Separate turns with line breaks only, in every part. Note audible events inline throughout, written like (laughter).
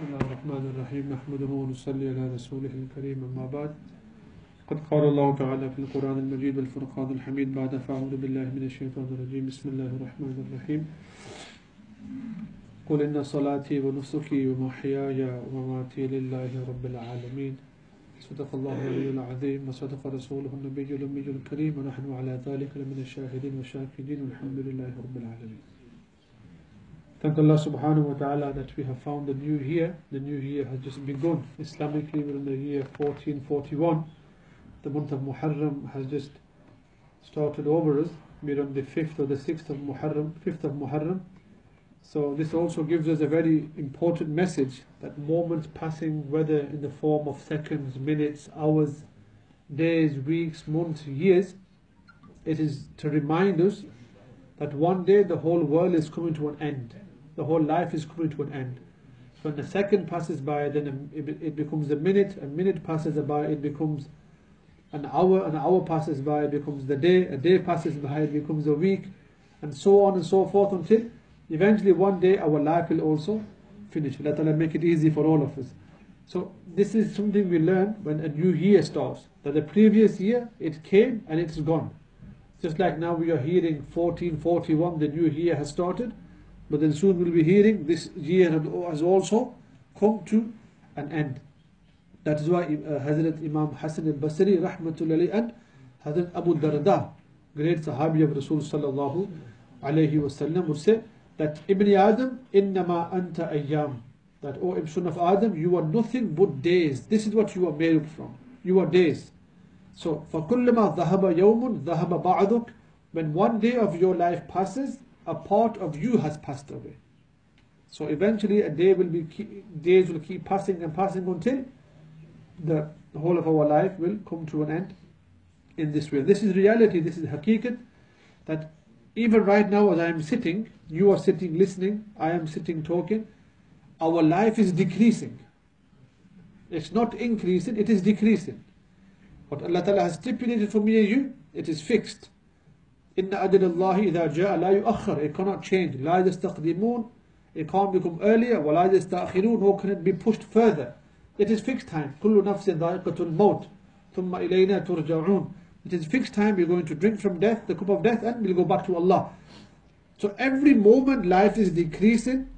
بسم الله الرحمن الرحيم نحمده ونصلي على رسوله الكريم أما بعد. قد قال الله تعالى في القرآن المجيد والفرقان الحميد بعد فأعوذ بالله من الشيطان الرجيم. بسم الله الرحمن الرحيم. قل إن صلاتي ونسكي ومحياي ومماتي لله رب العالمين. صدق الله العلي العظيم وصدق رسوله النبي الأمي الكريم ونحن على ذلك لمن الشاهدين والشاكرين والحمد لله رب العالمين. Thank Allah subhanahu wa ta'ala that we have found the new year. The new year has just begun. Islamically, we're in the year 1441. The month of Muharram has just started over us. We're on the 5th or the 6th of Muharram, 5th of Muharram. So this also gives us a very important message that moments passing, whether in the form of seconds, minutes, hours, days, weeks, months, years, it is to remind us that one day the whole world is coming to an end the whole life is coming to an end. When the second passes by, then it becomes a minute, a minute passes by, it becomes an hour, an hour passes by, it becomes the day, a day passes by, it becomes a week, and so on and so forth until eventually one day our life will also finish. Let Allah make it easy for all of us. So this is something we learn when a new year starts. That the previous year, it came and it's gone. Just like now we are hearing 1441, the new year has started. But then soon we'll be hearing this year has also come to an end. That is why uh, Hazrat Imam Hassan al-Basri rahmatullahi and Hazrat Abu Darda, great Sahabi of Rasul sallallahu alayhi wasallam would say that Ibn Adam innama anta ayyam. That, O son of Adam, you are nothing but days. This is what you are made up from. You are days. So, فَكُلَّمَا ذَهَبَ يَوْمٌ ذَهَبَ بَعْضُكَ When one day of your life passes, a part of you has passed away. So eventually a day will be days will keep passing and passing until the whole of our life will come to an end in this way. This is reality, this is hakikat that even right now as I am sitting, you are sitting listening, I am sitting talking, our life is decreasing. It's not increasing, it is decreasing. What Allah Ta'ala has stipulated for me and you, it is fixed. إن أجل الله إذا جاء لا يؤخر it cannot change law يستقدمون it can't become earlier ولا يستأخرون nor can it be pushed further it is fixed time كل نفس ذائقة الموت ثم إلينا ترجعون it is fixed time we're going to drink from death the cup of death and we'll go back to Allah so every moment life is decreasing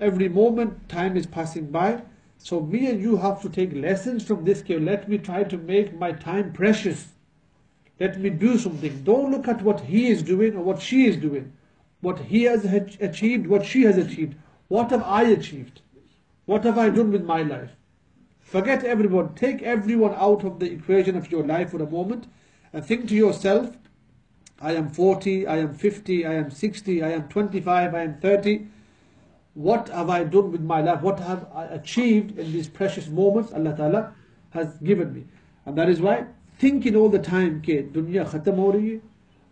every moment time is passing by so me and you have to take lessons from this case let me try to make my time precious let me do something. Don't look at what he is doing or what she is doing. What he has achieved, what she has achieved. What have I achieved? What have I done with my life? Forget everyone. Take everyone out of the equation of your life for a moment and think to yourself, I am 40, I am 50, I am 60, I am 25, I am 30. What have I done with my life? What have I achieved in these precious moments Allah Ta'ala has given me? And that is why thinking all the time कि दुनिया ख़त्म हो रही है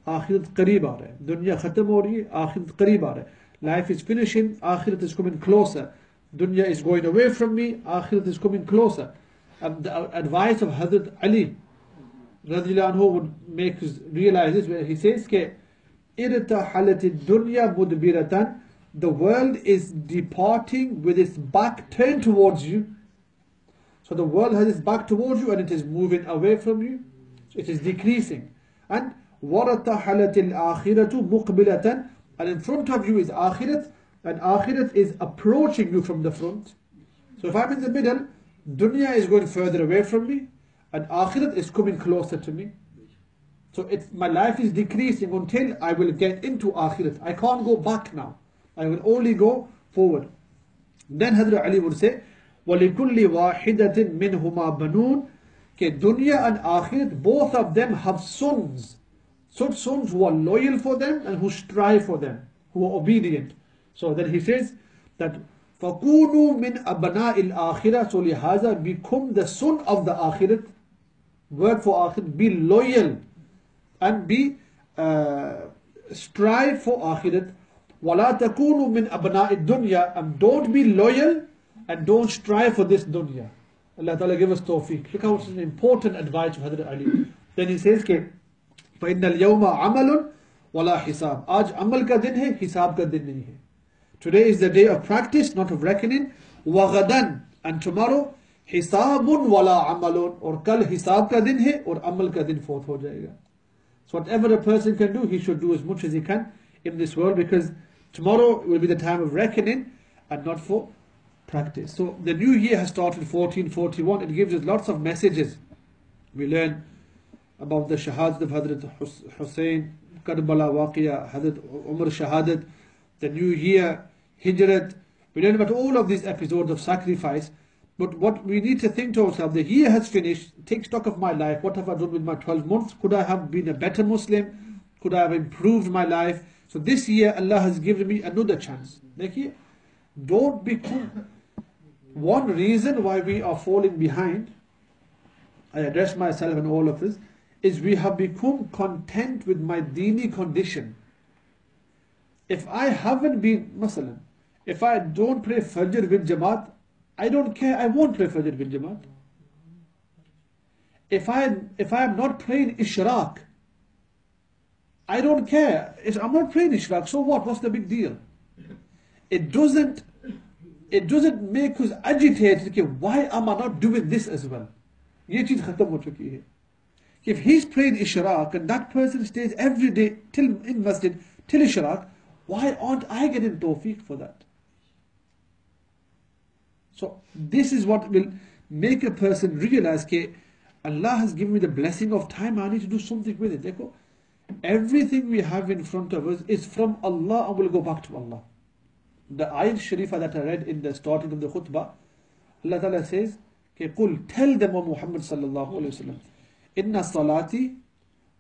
आखिरत करीब आ रहा है दुनिया ख़त्म हो रही है आखिरत करीब आ रहा है life is finishing आखिरत is coming closer dunya is going away from me आखिरत is coming closer and the advice of Hazrat Ali radiallahu anhu would make us realize this where he says कि irtahalat dunya mudbiratan the world is departing with its back turned towards you so the world has its back towards you and it is moving away from you. It is decreasing. And وَرَتَحَلَتِ الْآخِرَةُ مُقْبِلَةً And in front of you is akhirat and akhirat is approaching you from the front. So if I'm in the middle, dunya is going further away from me and akhirat is coming closer to me. So it's, my life is decreasing until I will get into akhirat. I can't go back now. I will only go forward. Then Hazrat Ali would say, وَلِكُلِّ وَاحِدَةٍ مِّنْهُمَا بَنُونَ कि dunya and akhirat, both of them have sons. Such sons who are loyal for them and who strive for them, who are obedient. So then he says that فَكُونُوا مِنْ أَبْنَاءِ الْآخِرَةِ So lihaza, become the son of the akhirat. Word for akhirat, be loyal and be uh, strive for akhirat. وَلَا تَكُونُوا مِنْ أَبْنَاءِ الدُّنْيا And don't be loyal and don't strive for this dunya. Allah Ta'ala give us tawfiq. Look how it's an important advice of Hazrat Ali. Then he says, ke, فَإِنَّ الْيَوْمَ عَمَلٌ وَلَا حِسَابٌ Aaj. Today is the day of practice, not of reckoning. وَغَدًا And tomorrow, حِسَابٌ وَلَا عَمَلٌ Or kal hisab ka din hai, or amal ka din forth ho jayega. So whatever a person can do, he should do as much as he can in this world because tomorrow will be the time of reckoning and not for practice so the new year has started 1441 it gives us lots of messages we learn about the shahadat of Hadrat Hussein Karbala Waqiya Hadrat Umar Shahadat the new year Hijrat we learn about all of these episodes of sacrifice but what we need to think to ourselves, the year has finished, take stock of my life. What have I done with my 12 months? Could I have been a better Muslim? Could I have improved my life? So this year, Allah has given me another chance. Don't become. One reason why we are falling behind, I address myself and all of us, is we have become content with my dini condition. If I haven't been, masalan, if I don't pray Fajr with Jamaat, I don't care, I won't pray Fajr bil Jamaat. If I, if I am not praying Ishraq, I don't care. I'm not praying Ishraq, so what? What's the big deal? It doesn't, it doesn't make us agitated, okay, why am I not doing this as well? ये चीज खत्म हो चुकी है if he's praying Ishraq and that person stays every day till in masjid till Ishraq, why aren't I getting tawfiq for that? So this is what will make a person realize that Allah has given me the blessing of time, I need to do something with it. Dekho, everything we have in front of us is from Allah and will go back to Allah. The ayat sharifa that I read in the starting of the khutbah, Allah Ta'ala says, قُل tell them, O Muhammad sallallahu alayhi wa sallam, إِنَّ صَلَاتِي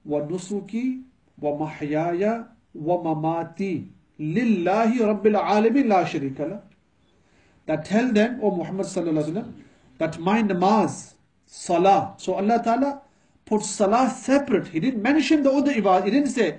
وَنُسُكِي وَمَحْيَايَ وَمَمَاتِي لِلَّهِ رَبِّ الْعَالَمِينَ لَا شَرِيكَ لَهُ that tell them, O Muhammad sallallahu alaihi that my namaz, salah. So Allah Ta'ala put salah separate. He didn't mention the other ibadah. He didn't say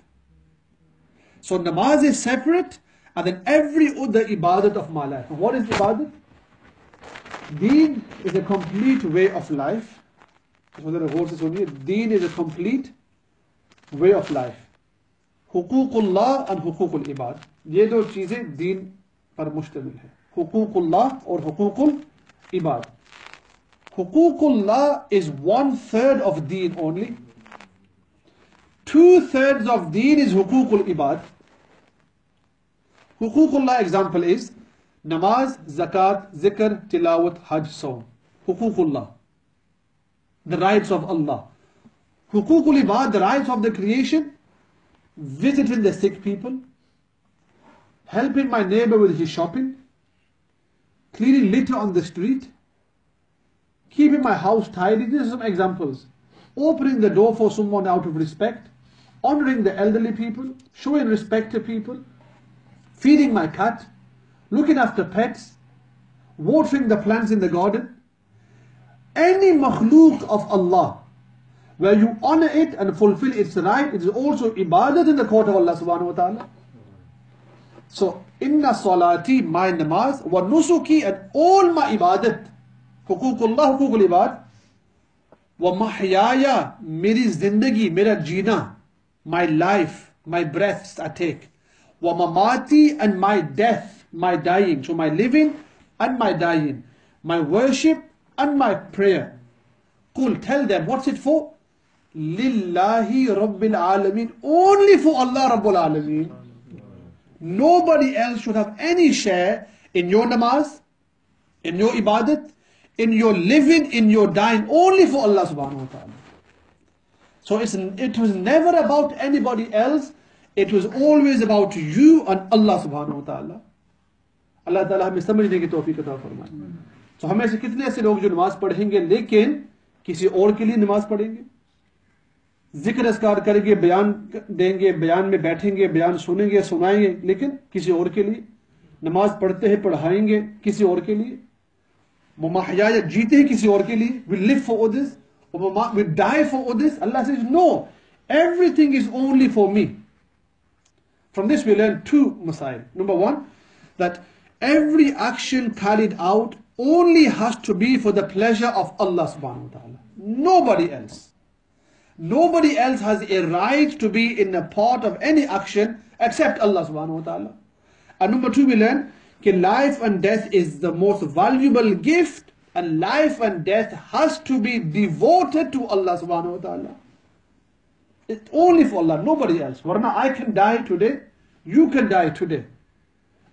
So namaz is separate and then every other ibadat of my life. And what is ibadat? Deen is a complete way of life. Deen is a complete way of life. हुकूकुल्लाह and हुकूकुल इबाद ये दो चीजें दीन पर मुश्तमिल है हुकूकुल्लाह और हुकूकुल इबाद हुकूकुल्लाह is one third of deen only two thirds of deen is hukukul ibad hukukullah example is namaz zakat zikr tilawat hajj saum hukukullah the rights of allah hukukul ibad the rights of the creation visiting the sick people helping my neighbor with his shopping, cleaning litter on the street, keeping my house tidy. These are some examples. Opening the door for someone out of respect, honoring the elderly people, showing respect to people, feeding my cat, looking after pets, watering the plants in the garden. Any makhluk of Allah, where you honor it and fulfill its right, it is also ibadat in the court of Allah subhanahu wa ta'ala. So, inna salati, my namaz, wa nusuki, and all my ibadat, hukukullah, hukukul ibad, wa mahyaya, meri zindagi, mera jeena, my life, my breaths I take, wa mamati, and my death, my dying, so my living and my dying, my worship and my prayer. Cool, tell them, what's it for? Lillahi Rabbil Alameen, only for Allah Rabbul Alameen. Nobody else should have any share in your namaz, in your ibadat, in your living, in your dying, only for Allah subhanahu wa ta'ala. So it was never about anybody else. It was always about you and Allah subhanahu wa ta'ala. اللہ تعالیٰ ہمیں سمجھنے کی توفیق عطا فرمائے تو so ہمیں سے کتنے ایسے لوگ جو نماز پڑھیں گے لیکن کسی اور کے لیے نماز پڑھیں گے ذکر اذکار کریں گے بیان دیں گے بیان میں بیٹھیں گے بیان سنیں گے سنائیں گے لیکن کسی اور کے لیے نماز پڑھتے ہیں پڑھائیں گے کسی اور کے لیے مماحجاجت جیتے ہیں کسی اور کے لیے we live for others. We die for all this? Allah says, no. Everything is only for me. From this we learn two masail. Number one, that every action carried out only has to be for the pleasure of Allah subhanahu wa ta'ala. Nobody else. Nobody else has a right to be in a part of any action except Allah subhanahu wa ta'ala. And number two, we learn that life and death is the most valuable gift and life and death has to be devoted to Allah subhanahu wa ta'ala. It's only for Allah, nobody else. Varna, I can die today, you can die today.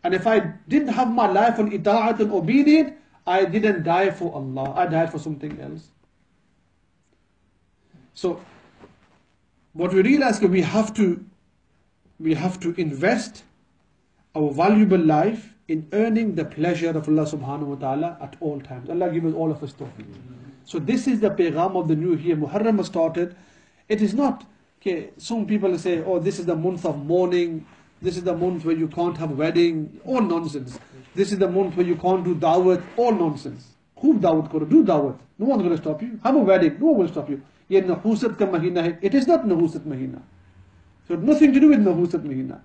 And if I didn't have my life on ita'at and obedience, I didn't die for Allah, I died for something else. So, what we realize is we have to we have to invest our valuable life in earning the pleasure of Allah subhanahu wa ta'ala at all times. Allah give us all of us tawfiq. So this is the peygam of the new year. Muharram has started. It is not, okay, some people say, oh, this is the month of mourning. This is the month where you can't have wedding. All nonsense. This is the month where you can't do dawat. All nonsense. Who dawat kuro? Do dawat. No one's going to stop you. Have a wedding. No one will stop you. Ye nahusat ka mahina hai. It is not nahusat mahina. So nothing to do with nahusat mahina.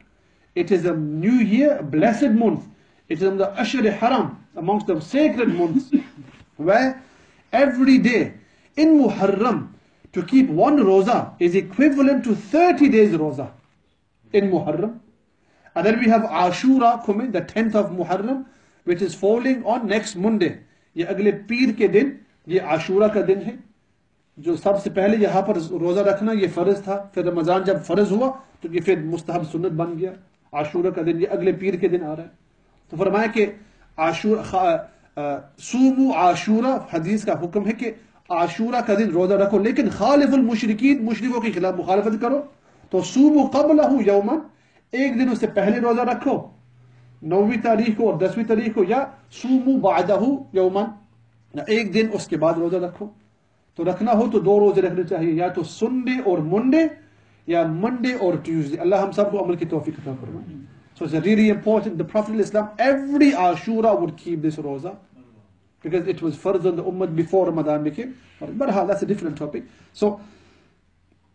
It is a new year, a blessed month. It is in the Ashur Haram, amongst the sacred months, where every day in Muharram, to keep one roza is equivalent to 30 days roza in Muharram. And then we have Ashura coming, the 10th of Muharram, which is falling on next Monday. یہ اگلے پیر کے دن یہ عاشورہ کا دن ہے جو سب سے پہلے یہاں پر روزہ رکھنا یہ فرض تھا پھر رمضان جب فرض ہوا تو یہ پھر مستحب سنت بن گیا عاشورہ کا دن یہ اگلے پیر کے دن آ رہا ہے تو فرمایا کہ عاشورہ سومو آشورہ حدیث کا حکم ہے کہ آشورہ کا دن روزہ رکھو، لیکن خالف المشرقین مشرقوں کے خلاف مخالفت کرو۔ تو سومو قبل یوم ایک دن اس سے پہلے روزہ رکھو۔ نویں تاریخ کو اور دسویں تاریخ کو یا سومو بعدہ یوم ایک دن اس کے بعد روزہ رکھو۔ تو رکھنا ہو تو دو روزے رکھنے چاہیے، یا تو سنڈے اور منڈے، یا منڈے اور ٹیوزڈے۔ اللہ ہم سب کو عمل کی توفیق عطا فرمائے۔ So it's really important. The Prophet Islam, every Ashura would keep this roza because it was further on the Ummah before Ramadan became. But that's a different topic. So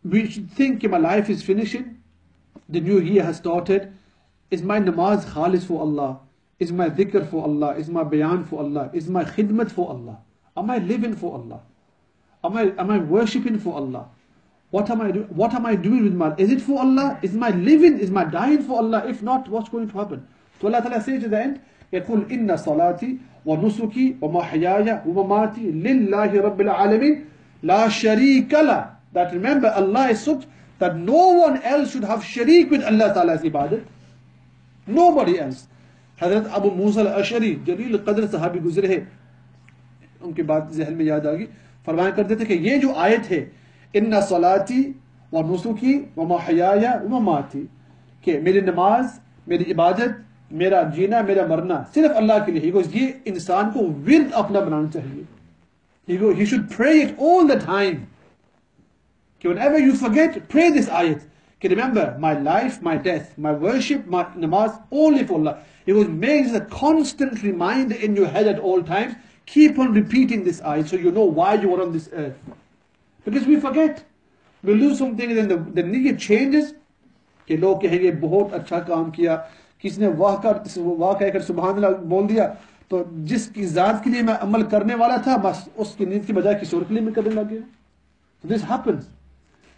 we should think my life is finishing, the new year has started. Is my namaz khalis for Allah? Is my dhikr for Allah? Is my bayan for Allah? Is my khidmat for Allah? Am I living for Allah? Am I, am I worshipping for Allah? What am I doing? What am I doing with my? Is it for Allah? Is my living? Is my dying for Allah? If not, what's going to happen? So Allah Taala says at the end, يقول إن صلاتي ونسكي ومحياي ومماتي لله رب العالمين لا شريك له. That remember Allah is such that no one else should have sharik with Allah Taala's ibadat. Nobody else. حضرت ابو موسى الاشری جلیل قدر صحابی گزرے ہیں ان کے بعد ذہن میں یاد آگی فرمایا کرتے تھے کہ یہ جو آیت ہے इन्ना सलाती व नुसुकी व महयाया व ममाती कि मेरी नमाज मेरी इबादत मेरा जीना मेरा मरना सिर्फ अल्लाह के लिए ही गोes, ये इंसान को विरद अपना बनाना चाहिए he goes, he should pray it all the time कि whenever you forget pray this ayat कि remember my life my death my worship my namaz only for Allah he goes make this a constant reminder in your head at all times keep on repeating this ayat so you know why you are on this earth Because we forget we lose something then the need changes کہ لوگ کہیں گے بہت اچھا کام کیا، کس نے واہ کر، واہ کہہ کر سبحان اللہ بول دیا۔ تو جس کی ذات کے لیے میں عمل کرنے والا تھا، بس اس کی نیند کی بجائے کسی اور کے لیے میں کرنے لگ گیا۔ تو this happens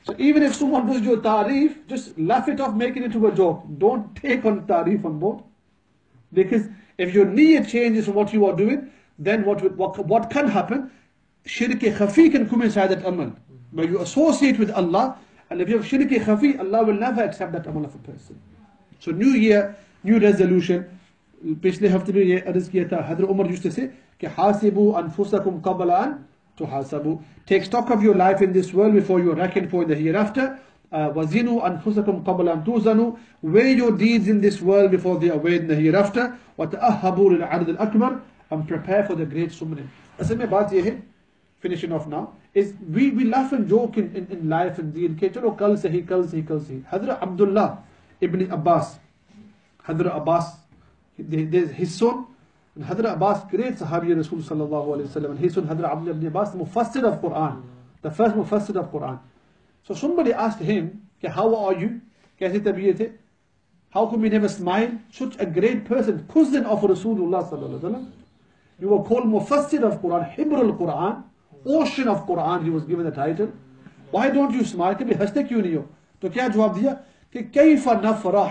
so even if someone does your تعریف just laugh it off making it to a joke don't take in تعریف on board because if your need changes what you are doing then what what what can happen shirk khafi can come inside that amal where you associate with Allah and if you have shirk khafi Allah will never accept that amal of a person so new year new resolution पिछले हफ्ते में ये अर्ज किया था हजरत Umar used to say कि हासिबु अनफुसकुम क़ब्ल अन तुहासबु take stock of your life in this world before you are reckoned for in the hereafter وزنوا أنفسكم قبل أن توزنوا weigh your deeds in this world before they are weighed in the hereafter وتأهبوا للعرض الأكبر and prepare for the great summoning असल में बात ये है finishing off now is we we laugh and joke in in, in life and deen ke chalo kal sahi kal sahi kal sahi hazrat abdullah ibn abbas hazrat abbas his son and hazrat abbas great sahabi rasul sallallahu alaihi wasallam and his son hazrat abdullah ibn abbas mufassir of quran the first mufassir of quran so somebody asked him ke how are you kaise tabiyat hai how come you never smile such a great person cousin of rasulullah sallallahu alaihi wasallam you were called mufassir of quran hibr al quran portion of Quran he was given the title. Why don't you smile? کہ ہنستے کیوں نہیں ہو؟ تو کیا جواب دیا؟ کہ کیف نفرح؟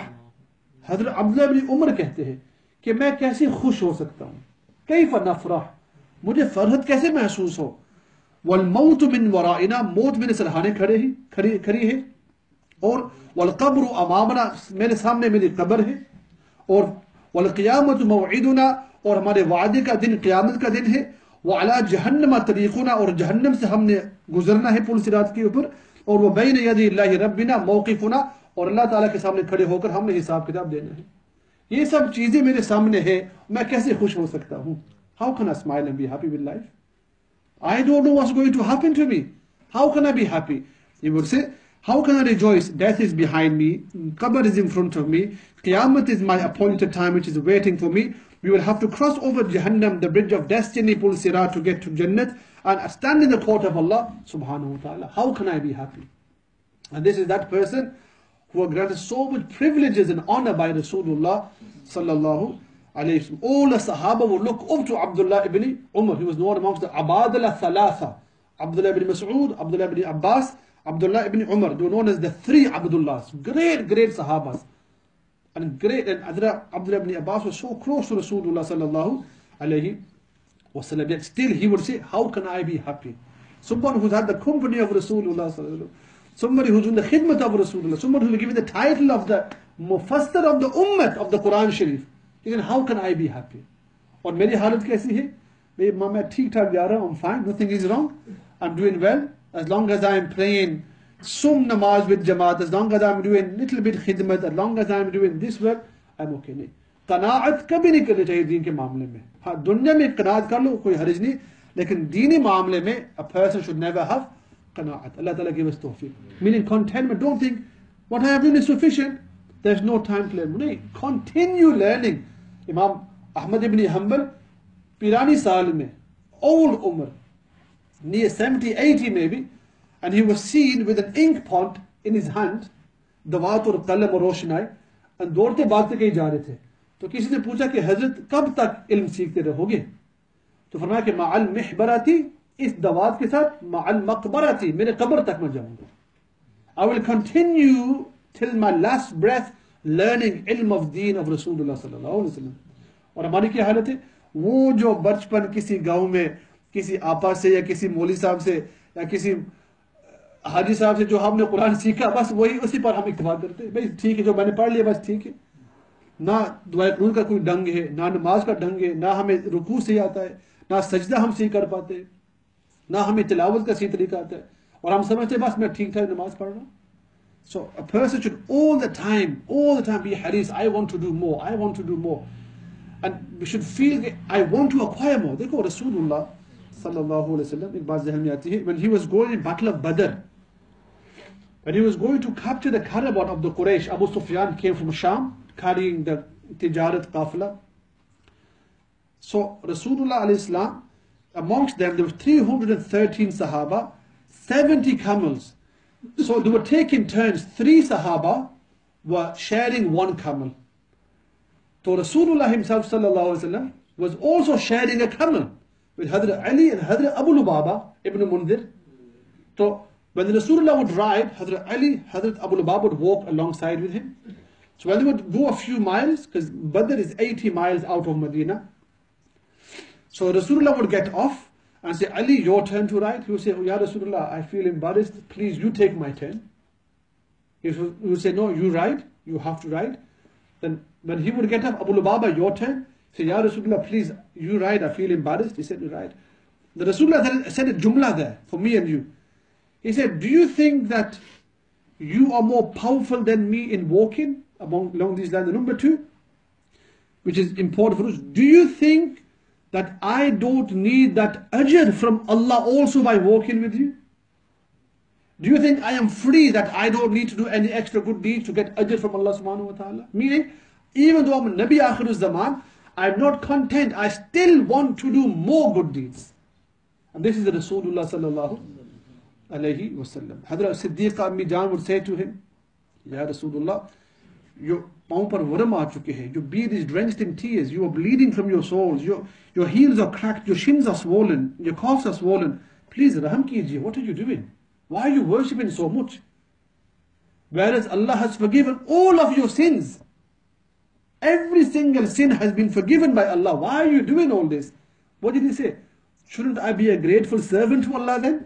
حضرت عبداللہ بن عمر کہتے ہیں کہ میں کیسے خوش ہو سکتا ہوں؟ کیف نفرح؟ مجھے فرحت کیسے محسوس ہو؟ والموت من ورائنا، موت میرے سلحانے کھڑے ہی کھڑی ہے، اور والقبر امامنا، میرے سامنے میری قبر ہے، اور والقیامت موعدنا، اور ہمارے وعدے کا دن، قیامت کا دن ہے وعلا جہنم طریقنا اور جہنم سے ہم نے گزرنا ہے پل سرات کے اوپر، اور وہ بین یدی اللہ ربنا موقفنا، اور اللہ تعالیٰ کے سامنے کھڑے ہو کر ہم نے حساب کتاب دینا ہے۔ یہ سب چیزیں میرے سامنے ہیں، میں کیسے خوش ہو سکتا ہوں؟ How can smile be happy with life I don't know what's going to happen to me how can I be happy you would say how can I rejoice death is behind me قبر is in front of me قیامت is my appointed time which is waiting for me we will have to cross over jahannam the bridge of destiny pul sirat to get to jannat and stand in the court of allah subhanahu wa ta'ala how can i be happy and this is that person who are granted so much privileges and honor by Rasulullah sallallahu alayhi wasallam. All the Sahaba would look up to Abdullah ibn Umar. He was known amongst the Abadala Thalatha. Abdullah ibn Mas'ud, Abdullah ibn Abbas, Abdullah ibn Umar. They were known as the three Abdullahs. Great, great Sahabas. and great and Adra Abdul ibn Abbas was so close to Rasulullah sallallahu alayhi wasallam yet still he would say how can I be happy someone who's had the company of Rasulullah sallallahu somebody who's in the khidmat of Rasulullah somebody who's given the title of the mufassir of the ummah of the Quran Sharif then how can I be happy اور میری حالت کیسی ہے میں ٹھیک ٹھاک جا رہا ہوں fine nothing is wrong I am doing well as long as I am praying some namaz with jamaat as long as I'm doing little bit khidmat as long as I'm doing this work I'm okay نہیں قناعت کبھی نہیں کرنے چاہیے دین کے معاملے میں ہاں دنیا میں قناعت کر لو کوئی حرج نہیں لیکن دینی معاملے میں a person should never have قناعت اللہ تعالیٰ give us توفیق meaning contentment don't think what I have done is sufficient there's no time to learn نہیں continue learning امام احمد ابن حنبل پیرانی سال میں old Umar near 70 80 maybe and he was seen with an ink pot in his hand. دوات اور قلم اور روشن آئے اور دوڑتے باتے کہیں جا رہے تھے. تو کسی نے پوچھا کہ حضرت کب تک علم سیکھتے رہو گے تو فرمایا کہ معل محبرہ تھی اس دوات کے ساتھ معل مقبرہ تھی میرے قبر تک میں جاؤں گا۔ I will continue till my last breath learning علم of دین of رسول اللہ صلی اللہ علیہ وسلم۔ اور ہماری کیا حالت ہے؟ وہ جو بچپن کسی گاؤں میں، کسی آپا سے یا کسی مولی صاحب سے یا کسی حاجی صاحب سے جو ہم نے قرآن سیکھا بس وہی اسی پر ہم اکتفا کرتے ہیں بھائی ٹھیک ہے جو میں نے پڑھ لیا بس ٹھیک ہے نہ دعائے قنون کا کوئی ڈنگ ہے نہ نماز کا ڈنگ ہے نہ ہمیں رکوع سے آتا ہے نہ سجدہ ہم صحیح کر پاتے ہیں نہ ہمیں تلاوت کا صحیح طریقہ آتا ہے اور ہم سمجھتے ہیں بس میں ٹھیک ٹھاک نماز پڑھ رہا ہوں so person should all the time, all the time be حریص I want to do more, I want to do more. And we should feel I want to acquire more. دیکھو رسول اللہ صلی اللہ علیہ وسلم ایک بات ذہن میں آتی ہے when he was going in battle of Badr when he was going to capture the caravan of the Quraysh, Abu Sufyan came from Sham carrying the tijarat qafla. So Rasulullah salam amongst them there were 313 Sahaba, 70 camels. So they were taking turns. Three Sahaba were sharing one camel. So Rasulullah himself wasallam was also sharing a camel with Hadrat Ali and Hadrat Abu Lubaba ibn Mundir. So when the Rasulullah would ride, Hadrat Ali, Hadrat Abu Lubaba would walk alongside with him. So when they would go a few miles, because Badr is 80 miles out of Medina, so Rasulullah would get off and say, Ali, your turn to ride. He would say, oh, Ya Rasulullah, I feel embarrassed. Please, you take my turn. He would say, no, you ride. You have to ride. Then when he would get up, Abu Lubaba, your turn. He said, Ya Rasulullah, please, you ride. I feel embarrassed. He said, you ride. The Rasulullah said a jumla there for me and you. He said, do you think that you are more powerful than me in walking among, along these lines? Number two, which is important for us, do you think that I don't need that ajr from Allah also by walking with you? Do you think I am free that I don't need to do any extra good deeds to get ajr from Allah subhanahu wa ta'ala? Meaning, even though I'm Nabi Akhirul Zaman, I'm not content. I still want to do more good deeds. And this is the Rasulullah sallallahu alayhi wasallam. Hadra Siddiqa Ammi Jan would say to him, Ya Rasulullah, your paon par varam aa chuke hai, your beard is drenched in tears, you are bleeding from your soles, your, your heels are cracked, your shins are swollen, your calves are swollen. Please, raham kijiye, what are you doing? Why are you worshipping so much? Whereas Allah has forgiven all of your sins. Every single sin has been forgiven by Allah. Why are you doing all this? What did he say? Shouldn't I be a grateful servant to Allah then?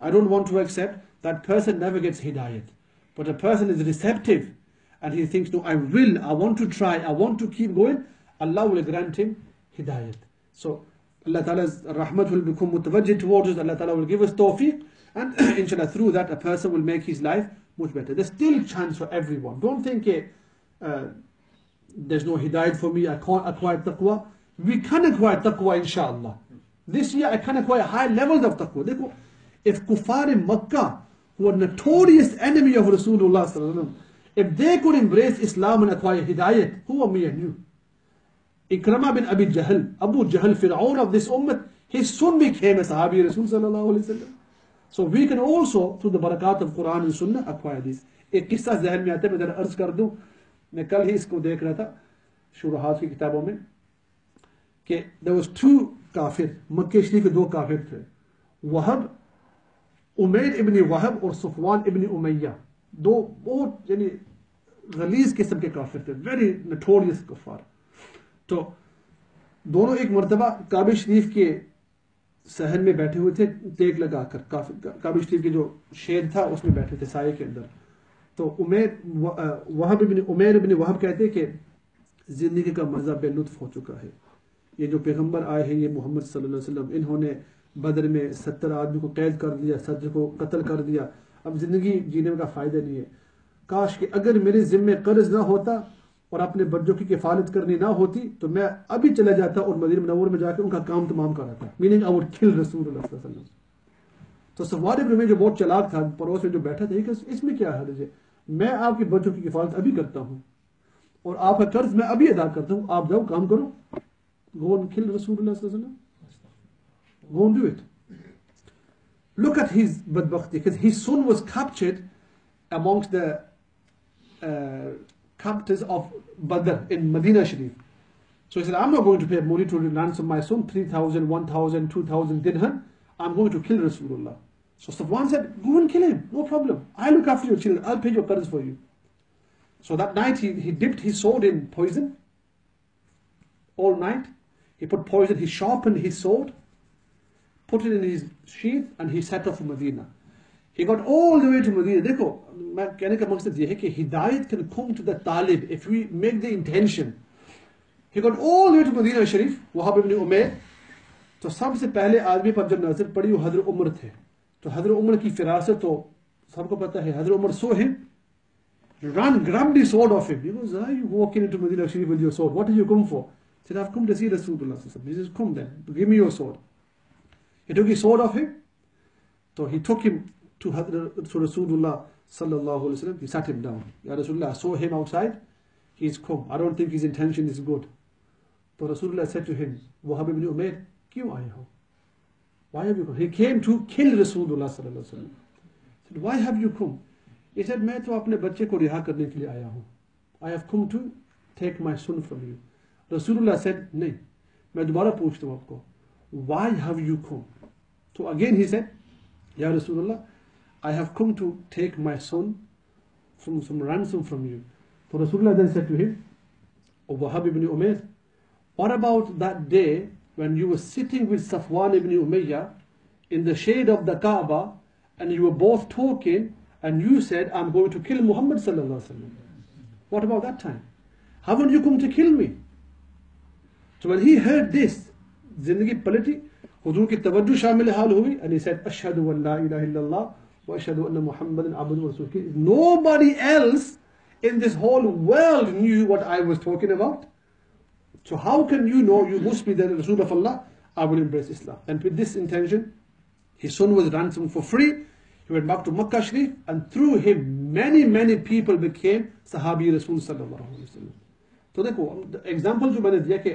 I don't want to accept, that person never gets hidayat. But a person is receptive and he thinks, no, I will, I want to try, I want to keep going, Allah will grant him hidayat. So Allah Ta'ala's rahmat will become mutawajjih towards us, Allah Ta'ala will give us tawfiq, and (clears throat) inshallah through that a person will make his life much better. There's still chance for everyone. Don't think uh, there's no hidayat for me, I can't acquire taqwa. We can acquire taqwa inshallah. This year I can acquire high levels of taqwa. if Kufar in Makkah, who are notorious enemy of Rasulullah sallam, if they could embrace Islam and acquire Hidayat, who are me and you? Ikrama bin Abi Jahl, Abu Jahl, Fir'aun of this ummah, he soon became a Sahabi Rasul sallallahu alayhi wa So we can also, through the barakat of Quran and Sunnah, acquire this. ایک قصہ ذہن میں آتا ہے میں ذرا عرض کر دوں میں کل ہی اس کو دیکھ رہا تھا شروحات کی کتابوں میں کہ there was two کافر مکہ شریف کے دو کافر تھے وہب امید ابن وحب اور صفوان ابن امیہ، دو بہت یعنی غلیز قسم کے کافر تھے ویری نٹوریس کفار۔ تو دونوں ایک مرتبہ کعب شریف کے سہن میں بیٹھے ہوئے تھے، ٹیک لگا کر کعب شریف کے جو شیر تھا، اس میں بیٹھے تھے سائے کے اندر۔ تو امیر وحب ابن امیر ابن وحب کہتے کہ زندگی کا مزہ بے لطف ہو چکا ہے۔ یہ جو پیغمبر آئے ہیں، یہ محمد صلی اللہ علیہ وسلم، انہوں نے بدر میں ستر آدمی کو قید کر دیا ستر کو قتل کر دیا۔ اب زندگی جینے کا فائدہ نہیں ہے۔ کاش کہ اگر میرے ذمے قرض نہ ہوتا اور اپنے بچوں کی کفالت کرنی نہ ہوتی تو میں ابھی چلا جاتا اور مدینہ منور میں جا کے ان کا کام تمام کراتا۔ میننگ آئی وڈ کل رسول اللہ صلی اللہ علیہ وسلم۔ تو سوار ابن جو بہت چلاک تھا، پڑوس میں جو بیٹھا تھا کہ اس میں کیا حرج ہے؟ میں آپ کے بچوں کی کفالت ابھی کرتا ہوں اور آپ کا قرض میں ابھی ادا کرتا ہوں۔ آپ جاؤ، کام کرو۔ گون کل رسول اللہ صلی اللہ علیہ وسلم۔ won't do it. Look at his badbakhti, because his son was captured amongst the uh, captors of Badr in Medina Sharif. So he said, I'm not going to pay money to ransom my son, 3,000, 1,000, 2,000 dirham. I'm going to kill Rasulullah. So Safwan said, go and kill him, no problem. I look after your children, I'll pay your parents for you. So that night he, he dipped his sword in poison all night. He put poison, he sharpened his sword. put it in his sheath and he set off for Medina. He got all the way to Medina. Dekho, میں کہنے کا مقصد یہ ہے کہ ہدایت can come to the طالب if we make the intention. He got all the way to Medina شریف وہاں پہ ابن عمیر تو سب سے پہلے آدمی پر جب نظر پڑی وہ حضر عمر تھے تو حضر عمر کی فراست تو سب کو پتا ہے حضر عمر سو ہیں run grabbed his sword off him he goes are you walking into Medina Sharif with your sword what did you come for he said I've come to see Rasulullah he says come then give me your sword He took his sword off him. So he took him to, to Rasulullah sallallahu alayhi wasallam. He sat him down. Ya Rasulullah, I saw him outside. He's come. I don't think his intention is good. So Rasulullah said to him, Wahab ibn Umayr, کیوں آئے ہو? Why have you come? He came to kill Rasulullah sallallahu alayhi wasallam. He said, why have you come? He said, میں تو اپنے بچے کو رہا کرنے کے لیے آیا ہوں. I have come to take my son from you. Rasulullah said, نہیں. میں دوبارہ پوچھتا ہوں آپ کو. Why have you come? So again he said, Ya Rasulullah, I have come to take my son from some ransom from you. So Rasulullah then said to him, O Wahab ibn Umayr, what about that day when you were sitting with Safwan ibn Umayyah in the shade of the Kaaba and you were both talking and you said, I'm going to kill Muhammad sallallahu alaihi wasallam. What about that time? Haven't you come to kill me? So when he heard this, Zindagi Palati, حضور کی توجہ شامل حال ہوئی and he said اشہد ان لا الہ الا اللہ و ان محمد عبد رسول کی nobody else in this whole world knew what I was talking about so how can you know you must be the رسول of Allah I will embrace Islam and with this intention his son was ransomed for free he went back to Makkah Sharif and through him many many people became صحابی رسول صلی اللہ علیہ وسلم تو دیکھو example جو میں نے دیا کہ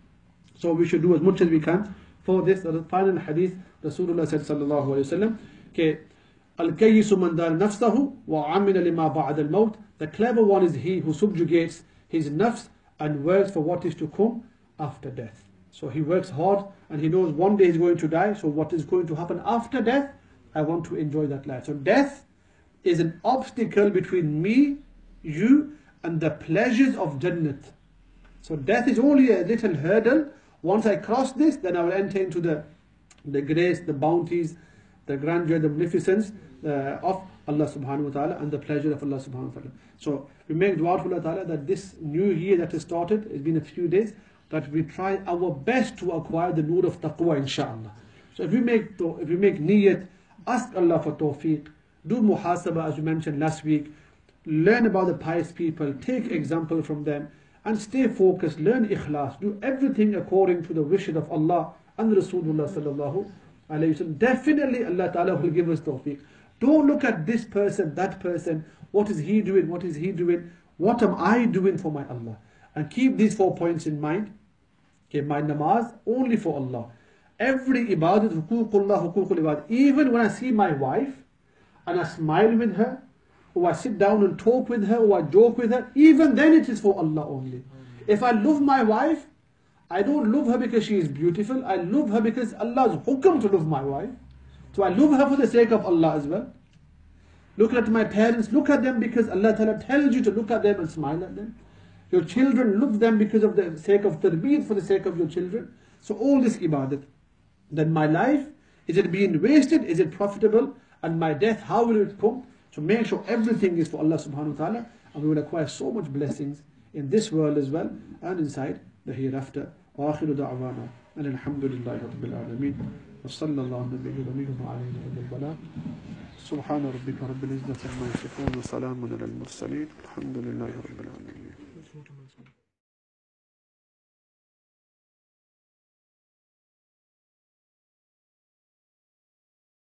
so we should do as much as we can for this the final hadith Rasulullah said sallallahu alayhi wasallam कि الكيس من دار نفسه وعمل لما بعد الموت the clever one is he who subjugates his nafs and works for what is to come after death so he works hard and he knows one day he's going to die so what is going to happen after death I want to enjoy that life so death is an obstacle between me you and the pleasures of Jannat so death is only a little hurdle once I cross this then I will enter into the the grace the bounties the grandeur, the magnificence uh, of Allah subhanahu wa ta'ala and the pleasure of Allah subhanahu wa ta'ala. So we make dua to Allah ta'ala that this new year that has started, it's been a few days, that we try our best to acquire the nur of taqwa inshallah. So if we make if we make niyat, ask Allah for tawfiq, do muhasabah as we mentioned last week, learn about the pious people, take example from them, and stay focused, learn ikhlas, do everything according to the wishes of Allah and Rasulullah sallallahu alayhi wasallam. Definitely Allah Ta'ala will give us tawfiq. Don't look at this person, that person, what is he doing, what is he doing, what am I doing for my Allah? And keep these four points in mind. Okay, my namaz only for Allah. Every ibadat, hukukullah, hukukul ibadat. Even when I see my wife and I smile with her, or I sit down and talk with her, or I joke with her, even then it is for Allah only. If I love my wife, I don't love her because she is beautiful. I love her because Allah's hukam to love my wife. So I love her for the sake of Allah as well. Look at my parents, look at them because Allah Ta'ala tells you to look at them and smile at them. Your children, love them because of the sake of tarbiyat, for the sake of your children. So all this ibadat. Then my life, is it being wasted? Is it profitable? And my death, how will it come? So make sure everything is for Allah subhanahu wa ta'ala and we will acquire so much blessings in this world as well and inside the hereafter. وآخر دعوانا أن الحمد لله رب العالمين وصلى الله النبي الأمين وعلينا البلاء سبحان ربك رب العزة عما يصفون وسلام على المرسلين الحمد لله رب العالمين